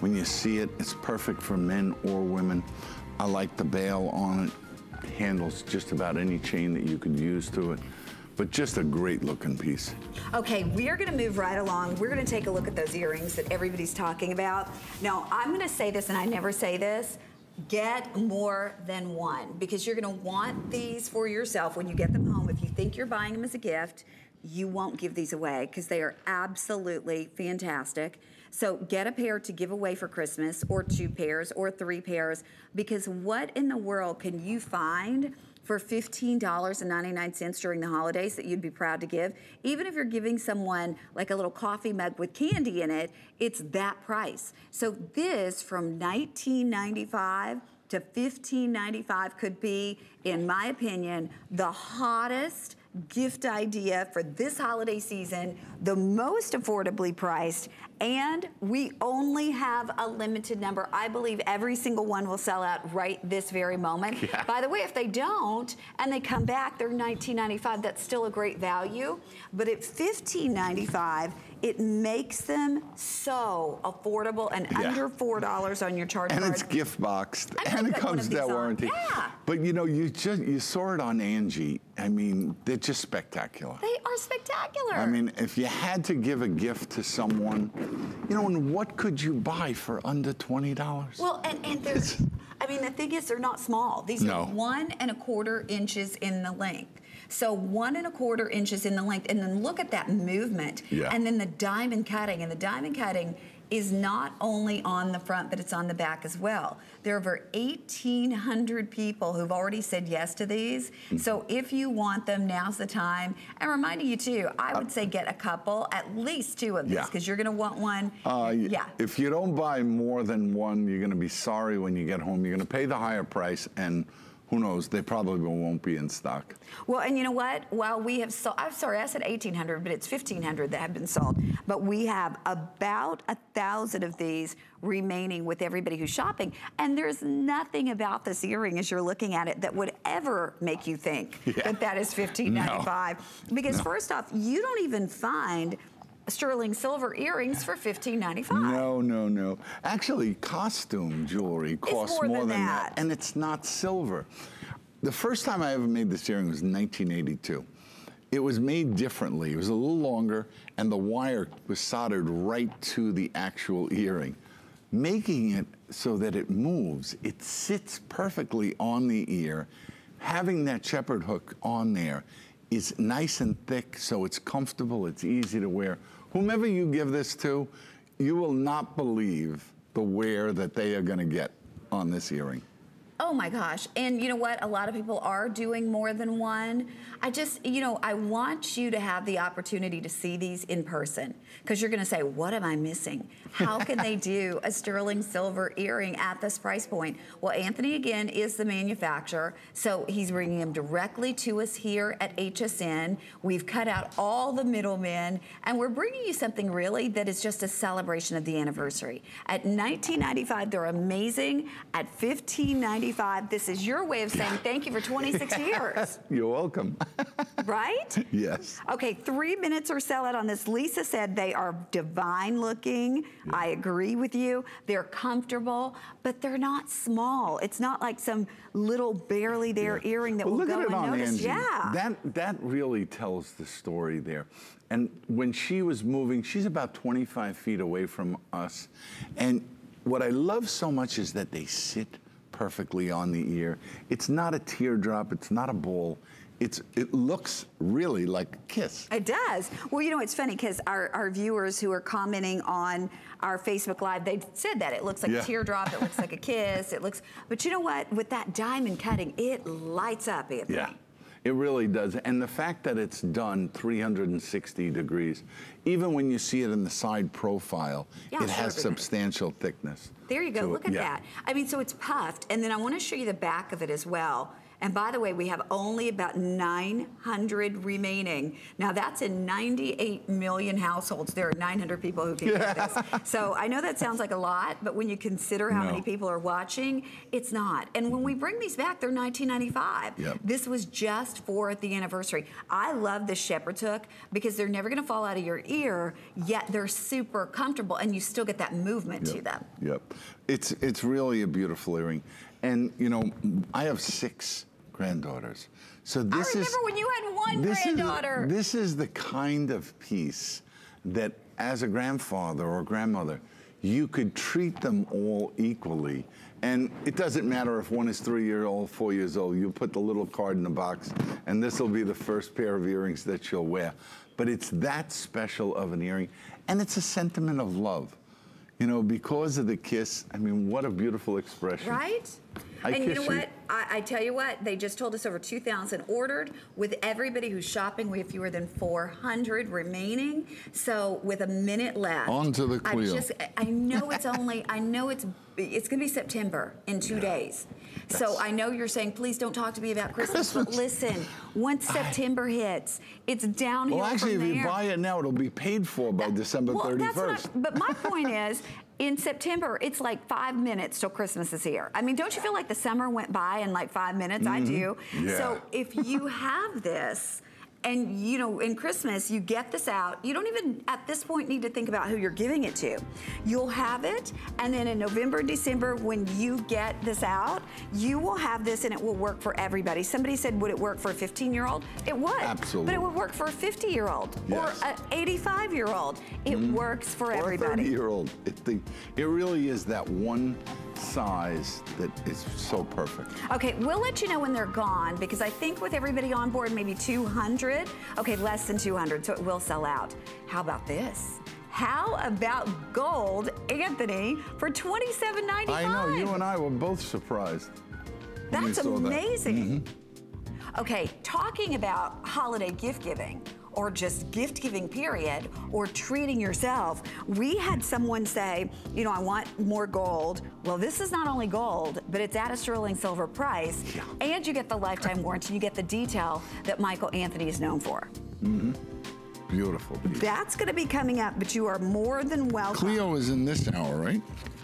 When you see it, it's perfect for men or women. I like the bail on it. Handles just about any chain that you could use to it. But just a great looking piece. Okay, we are to move right along. We're to take a look at those earrings that everybody's talking about. Now, I'm to say this, and I never say this. Get more than one because you're going to want these for yourself when you get them home. If you think you're buying them as a gift, you won't give these away because they are absolutely fantastic. So get a pair to give away for Christmas, or two pairs, or three pairs, because what in the world can you find for $15.99 during the holidays that you'd be proud to give. Even if you're giving someone like a little coffee mug with candy in it, it's that price. So this from 1995 to 1595 could be, in my opinion, the hottest gift idea for this holiday season, the most affordably priced, and we only have a limited number. I believe every single one will sell out right this very moment. Yeah. By the way, if they don't and they come back, they're $19.95. That's still a great value. But at $15.95, it makes them so affordable and yeah. under $4 on your charge and card. And it's gift boxed. And it comes with that warranty. Yeah. But you know, you just you saw it on Angie. I mean, they're just spectacular. They are spectacular. I mean, if you had to give a gift to someone, you know, and what could you buy for under $20? Well, and, and there's, I mean, the thing is, they're not small. These no. are one and a quarter inches in the length. So one and a quarter inches in the length, and then look at that movement. Yeah. And then the diamond cutting, and the diamond cutting is not only on the front, but it's on the back as well. There are over 1,800 people who've already said yes to these. Mm-hmm. So if you want them, now's the time. And reminding you too, I would uh, say get a couple, at least two of these, because yeah. you're going to want one. Uh, yeah. If you don't buy more than one, you're going to be sorry when you get home. You're going to pay the higher price and who knows? They probably won't be in stock. Well, and you know what? While we have sold, I'm sorry, I said 1,800, but it's 1,500 that have been sold. But we have about a thousand of these remaining with everybody who's shopping. And there's nothing about this earring as you're looking at it that would ever make you think yeah. that that is 15.95. No. Because no. first off, you don't even find sterling silver earrings for $15.95. No, no, no. Actually, costume jewelry costs more, more, than, than that. that. And it's not silver. The first time I ever made this earring was 1982. It was made differently. It was a little longer, and the wire was soldered right to the actual earring. Making it so that it moves, it sits perfectly on the ear. Having that shepherd hook on there is nice and thick, so it's comfortable, it's easy to wear. Whomever you give this to, you will not believe the wear that they are gonna get on this earring. Oh my gosh. And you know what? A lot of people are doing more than one. I just, you know, I want you to have the opportunity to see these in person because you're going to say, what am I missing? How can they do a sterling silver earring at this price point? Well, Anthony, again, is the manufacturer. So he's bringing them directly to us here at HSN. We've cut out all the middlemen and we're bringing you something really that is just a celebration of the anniversary. At 19.95, they're amazing. At 15.95, this is your way of saying thank you for 26 years. You're welcome. right? Yes. Okay, three minutes or sell it on this. Lisa said they are divine looking. Yeah. I agree with you. They're comfortable, but they're not small. It's not like some little barely there yeah. earring that well, will go unnoticed. Angie. Yeah. That, that really tells the story there. And when she was moving, she's about 25 feet away from us. And what I love so much is that they sit perfectly on the ear. It's not a teardrop, it's not a ball it's it looks really like a kiss. It does. Well, you know, it's funny because our, our viewers who are commenting on our Facebook Live, they said that it looks like yeah. a teardrop, it looks like a kiss, it looks. But you know what? With that diamond cutting, it lights up, Anthony. Yeah. It really does. And the fact that it's done 360 degrees, even when you see it in the side profile, yeah, it has substantial thickness. There you go. Look at yeah. that. I mean, so it's puffed. And then I want to show you the back of it as well. And by the way, we have only about 900 remaining. Now that's in 98 million households. There are 900 people who can yeah. get this. So I know that sounds like a lot, but when you consider how no. many people are watching, it's not. And when we bring these back, they're 1995. Yep. This was just for the anniversary. I love the shepherd's hook because they're never going to fall out of your ear, yet they're super comfortable, and you still get that movement yep. to them. Yep. It's it's really a beautiful earring. And you know, I have six granddaughters. So this I remember is when you had one this granddaughter. Is, this is the kind of piece that, as a grandfather or grandmother, you could treat them all equally. And it doesn't matter if one is three years old, four years old. You put the little card in the box, and this will be the first pair of earrings that you'll wear. But it's that special of an earring, and it's a sentiment of love. You know, because of the kiss, I mean, what a beautiful expression. Right? I and you know you. what? I, I tell you what, they just told us over 2,000 ordered. With everybody who's shopping, we have fewer than 400 remaining. So with a minute left. On to the I just, I know it's only, I know it's, it's going to be September in two days. So I know you're saying, please don't talk to me about Christmas, but listen, once September hits, it's downhill Well, actually, if you buy it now, it'll be paid for by December Well, 31st. that's I, but my point is, in September, it's like five minutes till Christmas is here. I mean, don't you feel like the summer went by in like five minutes? I do. Mm-hmm. Yeah. So if you have this, and you know, in Christmas, you get this out. You don't even at this point need to think about who you're giving it to. You'll have it, and then in November and December, when you get this out, you will have this and it will work for everybody. Somebody said, would it work for a 15 year old? It would. Absolutely. But it would work for a 50 year old or an 85 year old. It mm-hmm. works for or a everybody. 30 year old. It, it really is that one size that is so perfect. Okay, we'll let you know when they're gone because I think with everybody on board, maybe 200. Okay, less than 200, so it will sell out. How about this? How about gold, Anthony, for $27.95? I know, you and I were both surprised. That's saw that. amazing. Mm-hmm. Okay, talking about holiday gift giving or just gift giving period or treating yourself, we had someone say, you know, I want more gold. Well, this is not only gold, but it's at a sterling silver price. And you get the lifetime warranty, you get the detail that Michael Anthony is known for. Mm-hmm. Beautiful. piece. That's gonna be coming up, but you are more than welcome. Clio is in this hour, right?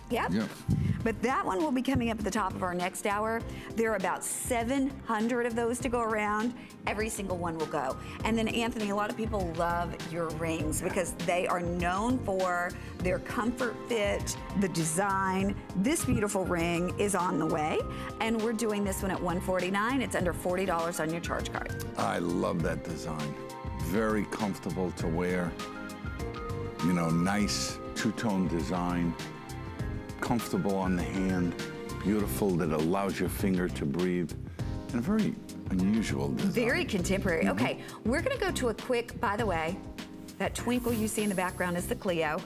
Yep. Yep. But that one will be coming up at the top of our next hour. There are about 700 of those to go around. Every single one will go. And then, Anthony, a lot of people love your rings because they are known for their comfort fit, the design. This beautiful ring is on the way, and we're doing this one at 149. It's under $40 on your charge card. I love that design. Very comfortable to wear. You know, nice two-tone design. Comfortable on the hand. Beautiful that allows your finger to breathe. And a very unusual design. Very contemporary. Okay, we're gonna go to a quick, by the way, that twinkle you see in the background is the Clio.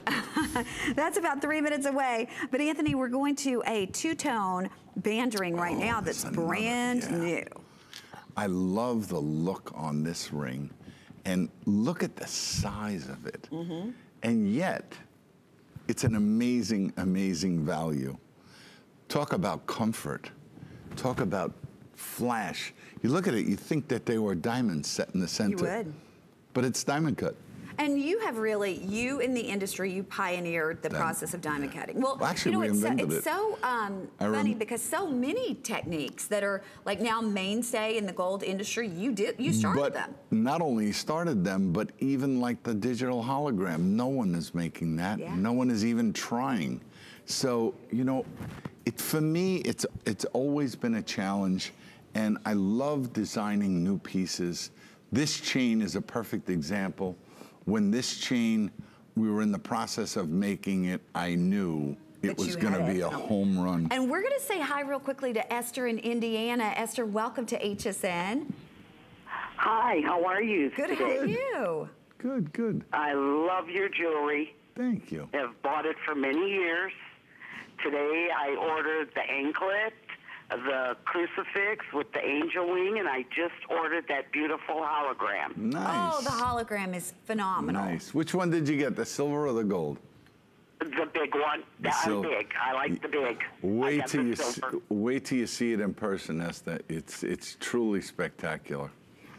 that's about three minutes away. But Anthony, we're going to a two-tone band ring right now that's that's another- brand yeah. new. I love the look on this ring, and look at the size of it. Mm-hmm. And yet, it's an amazing, amazing value. Talk about comfort. Talk about flash. You look at it, you think that they were diamonds set in the center. would. But it's diamond cut. And you have really, you in the industry, you pioneered the process of diamond cutting. Well, Well, actually, you know, we it's, so, it's it. so um, funny because so many techniques that are like now mainstay in the gold industry, you did, you started but them. not only started them, but even like the digital hologram, no one is making that. Yeah. No one is even trying. So you know, it for me, it's it's always been a challenge, and I love designing new pieces. This chain is a perfect example. When this chain, we were in the process of making it, I knew it That was going to had it. be a home run. And we're going to say hi real quickly to Esther in Indiana. Esther, welcome to HSN. Hi, how are you Good, how are you? Good, good. I love your jewelry. Thank you. I've bought it for many years. Today I ordered the anklet, the crucifix with the angel wing, and I just ordered that beautiful hologram. Nice. Oh, the hologram is phenomenal. Nice. Which one did you get, the silver or the gold? The big one. The I'm sil- big. I like the big. Wait got till the you see, wait till you see it in person, Esther. It's it's truly spectacular.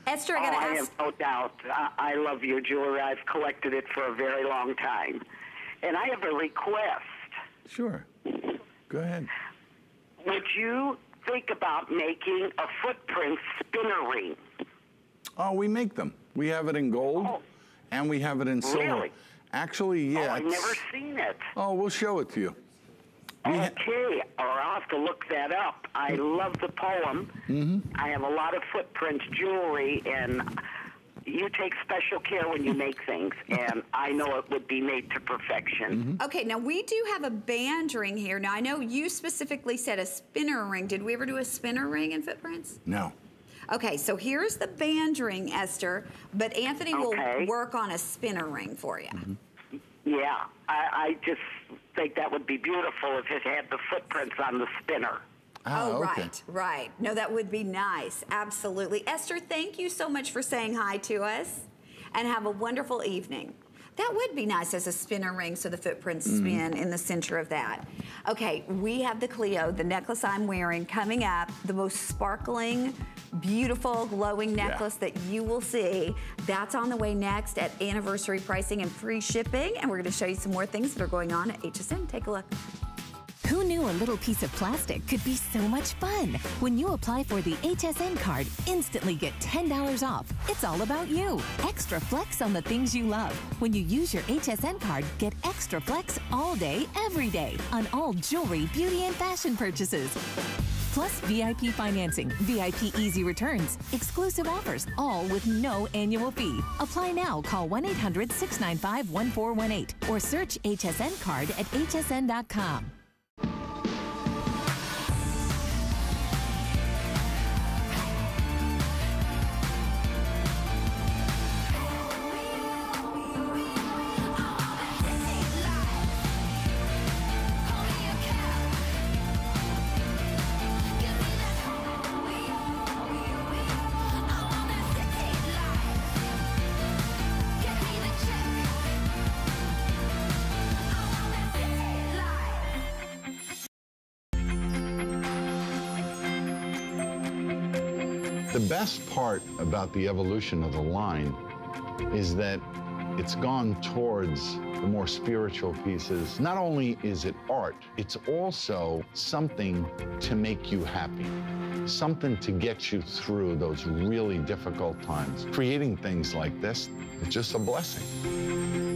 Esther, I Oh, got to I ask. have no doubt. I, I love your jewelry. I've collected it for a very long time. And I have a request. Sure. Go ahead. Would you think about making a footprint spinner ring? Oh, we make them. We have it in gold, Oh. and we have it in silver. Really? Actually, yeah. oh, I've never seen it. Oh, we'll show it to you. Okay, or I'll have to look that up. I love the poem. Mm-hmm. I have a lot of footprint jewelry, and you take special care when you make things, and I know it would be made to perfection. Okay, now we do have a band ring here. Now I know you specifically said a spinner ring. Did we ever do a spinner ring in footprints? no. Okay, so here's the band ring, Esther, but Anthony will work on a spinner ring for you. Mm-hmm. Yeah, I, I just think that would be beautiful if it had the footprints on the spinner. Ah, oh, okay. right, right. No, that would be nice. Absolutely. Esther, thank you so much for saying hi to us and have a wonderful evening. That would be nice as a spinner ring so the footprints Mm-hmm. spin in the center of that. Okay, we have the Clio, the necklace I'm wearing, coming up, the most sparkling, beautiful, glowing necklace that you will see. That's on the way next at anniversary pricing and free shipping. And we're going to show you some more things that are going on at HSN. Take a look. Who knew a little piece of plastic could be so much fun? When you apply for the HSN card, instantly get $10 off. It's all about you. Extra flex on the things you love. When you use your HSN card, get extra flex all day, every day on all jewelry, beauty, and fashion purchases. Plus VIP financing, VIP easy returns, exclusive offers, all with no annual fee. Apply now. Call 1 800 695 1418 or search HSN card at hsn.com. part about the evolution of the line is that it's gone towards the more spiritual pieces. Not only is it art, it's also something to make you happy, something to get you through those really difficult times. Creating things like this is just a blessing.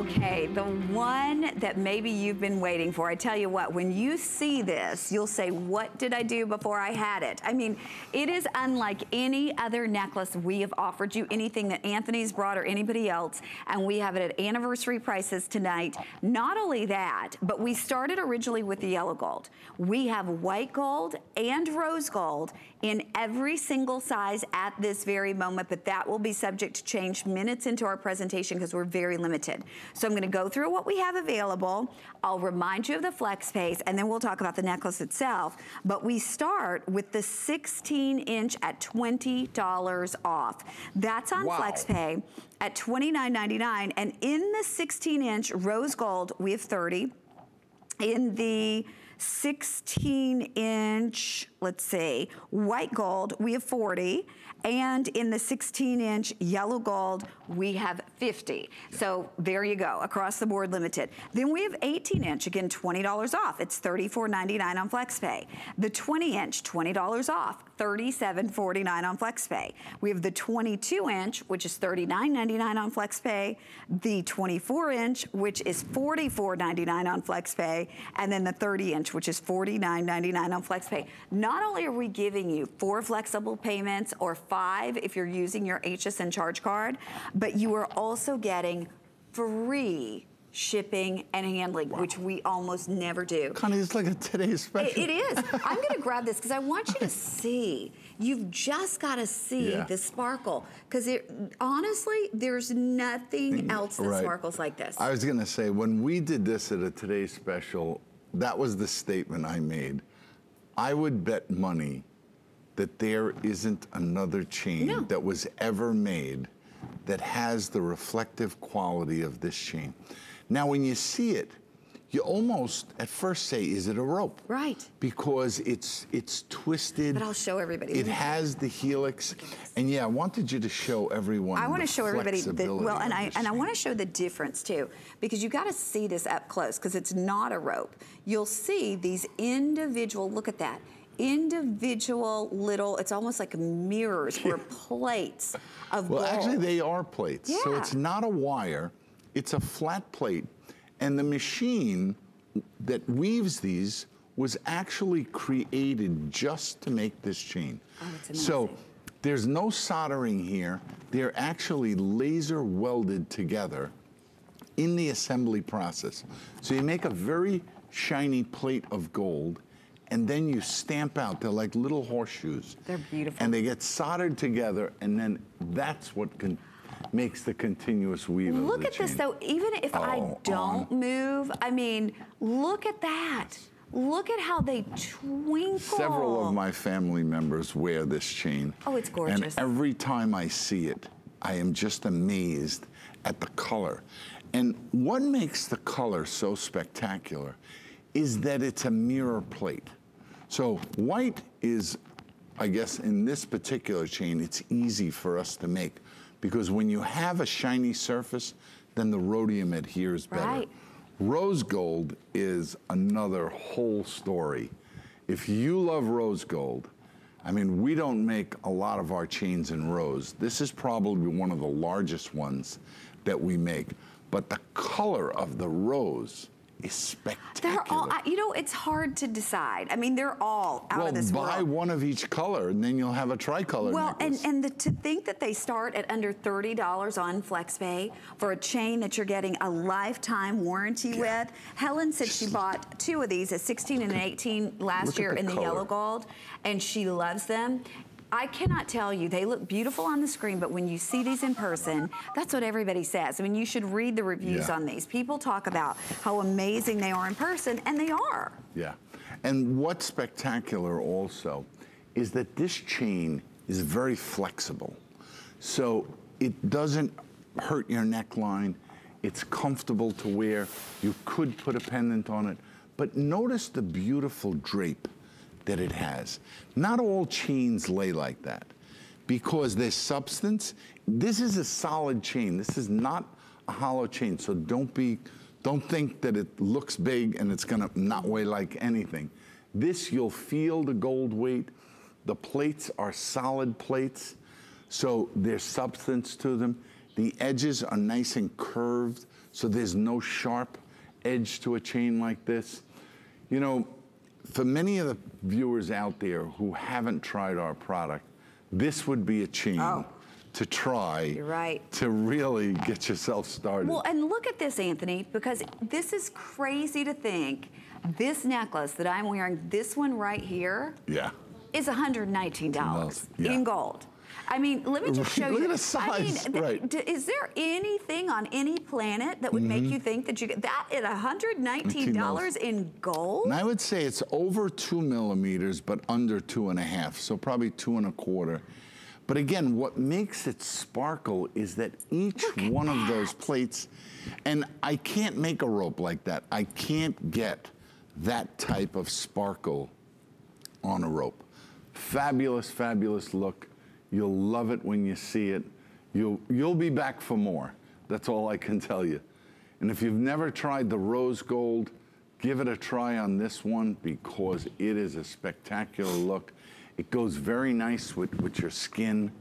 Okay, the one that maybe you've been waiting for. I tell you what, when you see this, you'll say, what did I do before I had it? I mean, it is unlike any other necklace we have offered you, anything that Anthony's brought or anybody else, and we have it at anniversary prices tonight. Not only that, but we started originally with the yellow gold. We have white gold and rose gold in every single size at this very moment, but that will be subject to change minutes into our presentation because we're very limited. So I'm gonna go through what we have available. I'll remind you of the flex pace and then we'll talk about the necklace itself. But we start with the 16 inch at $20 off. That's on Wow. FlexPay at $29.99. And in the 16 inch rose gold, we have 30 in the 16 inch, let's see, white gold, we have 40. And in the 16 inch yellow gold, we have 50. So there you go, across the board limited. Then we have 18 inch, again, $20 off. It's $34.99 on FlexPay. The 20 inch, $20 off, $37.49 on FlexPay. We have the 22 inch, which is $39.99 on FlexPay. The 24 inch, which is $44.99 on FlexPay. And then the 30 inch, which is $49.99 on FlexPay. Not only are we giving you four flexible payments or five if you're using your HSN charge card, but you are also getting free shipping and handling, which we almost never do. Connie, it's like a today's special. It, it is. I'm going to grab this because I want you to see. You've just got to see Yeah. the sparkle because honestly, there's nothing mm, else that Right. sparkles like this. I was gonna say, when we did this at a Today's Special, that was the statement I made. I would bet money that there isn't another chain No. that was ever made that has the reflective quality of this chain. Now, when you see it, you almost at first say, is it a rope? Right. Because it's it's twisted. But I'll show everybody. It has the helix. And yeah, I wanted you to show everyone I want to show everybody the, well, and I and I want to show the difference too, because you got to see this up close because it's not a rope. You'll see these individual. Look at that. Individual little, it's almost like mirrors or plates of Well, gold. actually, they are plates. So it's not a wire, it's a flat plate. And the machine that weaves these was actually created just to make this chain. Oh, so there's no soldering here. They're actually laser welded together in the assembly process. So you make a very shiny plate of gold and then you stamp out, they're like little horseshoes. They're beautiful. And they get soldered together and then that's what can makes the continuous weave of Look at this though, even if I Oh, don't on. move, I mean, look at that. Look at how they twinkle. Several of my family members wear this chain. Oh, it's gorgeous. And every time I see it, I am just amazed at the color. And what makes the color so spectacular is that it's a mirror plate. So white is, I guess, in this particular chain, it's easy for us to make because when you have a shiny surface, then the rhodium adheres better. Right. Rose gold is another whole story. If you love rose gold, I mean, we don't make a lot of our chains in rose. This is probably one of the largest ones that we make. But the color of the rose is spectacular. They're all, you know, it's hard to decide. I mean, they're all out well, of this world. Well, buy one of each color, and then you'll have a tricolor Well, and, necklace. and the, to think that they start at under $30 on FlexPay for a chain that you're getting a lifetime warranty with. Helen said she bought two of these, a 16 and an 18 last Look year in the color. yellow gold, and she loves them. I cannot tell you, they look beautiful on the screen, but when you see these in person, that's what everybody says. I mean, you should read the reviews Yeah. on these. People talk about how amazing they are in person, and they are. Yeah. And what's spectacular also is that this chain is very flexible. So it doesn't hurt your neckline. It's comfortable to wear. You could put a pendant on it. But notice the beautiful drape that it has. Not all chains lay like that because there's substance. This is a solid chain. This is not a hollow chain. So don't be, don't think that it looks big and it's gonna not weigh like anything. This, you'll feel the gold weight. The plates are solid plates, so there's substance to them. The edges are nice and curved, so there's no sharp edge to a chain like this. You know, for many of the viewers out there who haven't tried our product, this would be a chain Oh. to try right. to really get yourself started. Well, and look at this, Anthony, because this is crazy to think this necklace that I'm wearing, this one right here, yeah. is $119 Yeah. in gold. I mean, let me just show Look you. at the I mean, size, th- right. is there anything on any planet that would make Mm-hmm. you think that you get that at $119 in gold? And I would say it's over two millimeters, but under two and a half, so probably two and a quarter. But again, what makes it sparkle is that each one of those plates, and I can't make a rope like that. I can't get that type of sparkle on a rope. Fabulous, fabulous look. You'll love it when you see it. You'll, you'll be back for more. That's all I can tell you. And if you've never tried the rose gold, give it a try on this one because it is a spectacular look. It goes very nice with, with your skin.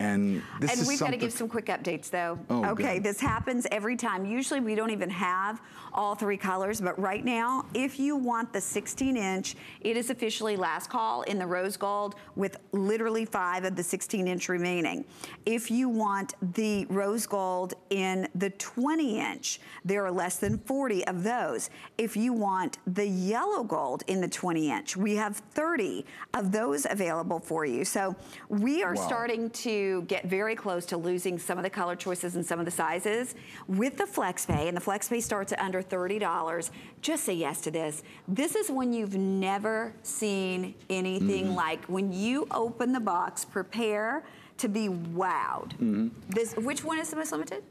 And this and we've got to give some quick updates though. Oh, okay, good. this happens every time. Usually we don't even have all three colors, but right now, if you want the 16 inch, it is officially last call in the rose gold with literally five of the 16 inch remaining. If you want the rose gold in the 20 inch, there are less than 40 of those. If you want the yellow gold in the 20 inch, we have 30 of those available for you. So we are Wow. starting to get very close to losing some of the color choices and some of the sizes. With the FlexPay, and the FlexPay starts at under $30, just say yes to this. This is when you've never seen anything Mm-hmm. like. When you open the box, prepare to be wowed. Mm-hmm. This, which one is the most limited?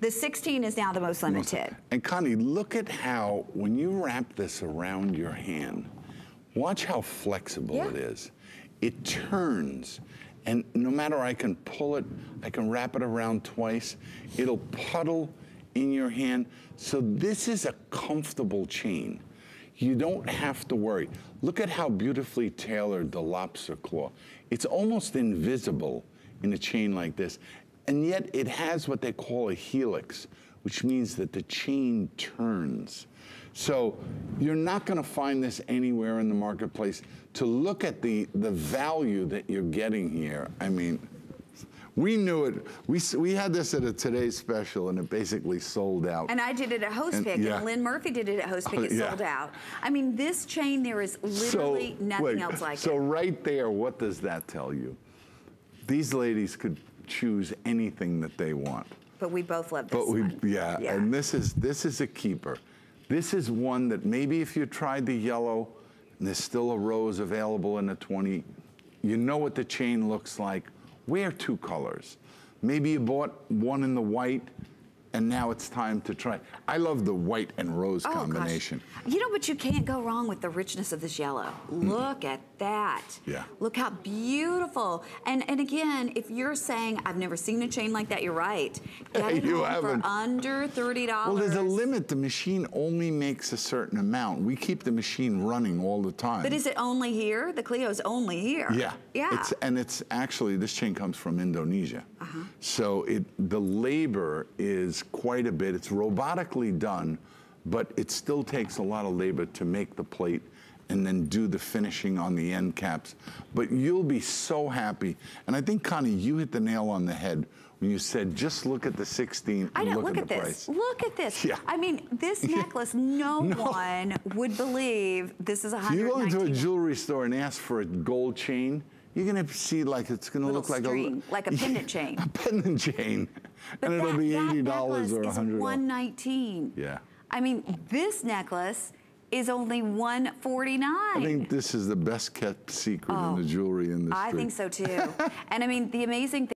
The 16 is now the most limited. And Connie, look at how, when you wrap this around your hand, watch how flexible Yeah. it is. It turns, and no matter I can pull it, I can wrap it around twice, it'll puddle in your hand. So this is a comfortable chain. You don't have to worry. Look at how beautifully tailored the lobster claw. It's almost invisible in a chain like this. And yet it has what they call a helix, which means that the chain turns. So you're not going to find this anywhere in the marketplace. To look at the, the value that you're getting here, I mean, we knew it. We, we had this at a Today's Special, and it basically sold out. And I did it at Host And- Pick, and. Lynn Murphy did it at Host Pick. Oh, it yeah. sold out. I mean, this chain, there is literally so, nothing wait, else like so it. So right there, what does that tell you? These ladies could choose anything that they want. But we both love this But we, one. yeah, and this is this is a keeper. This is one that maybe if you tried the yellow, and there's still a rose available in the 20, you know what the chain looks like. Wear two colors. Maybe you bought one in the white, and now it's time to try. I love the white and rose Oh, gosh. combination. You know, but you can't go wrong with the richness of this yellow. Look at that. Yeah. Look how beautiful. And and again, if you're saying I've never seen a chain like that, you're right. Get it You haven't. for under thirty dollars. Well, there's a limit. The machine only makes a certain amount. We keep the machine running all the time. But is it only here? The Clio's only here. Yeah. Yeah. It's, and it's actually, this chain comes from Indonesia. Uh-huh. So it, the labor is quite a bit. It's robotically done, but it still takes a lot of labor to make the plate and then do the finishing on the end caps. But you'll be so happy. And I think, Connie, you hit the nail on the head when you said, just look at the 16 I know. look, Look, at, at, the this. price. Look at this. Yeah. I mean, this necklace. No, one would believe this is a If you go into a jewelry store and ask for a gold chain, you're gonna see like it's gonna Little look like string, a like a pendant chain. a pendant chain, But and it'll be eighty dollars or hundred. one nineteen. Yeah. I mean, this necklace is only one forty nine. I think this is the best kept secret in oh, the jewelry industry. I think so too. and I mean, the amazing thing.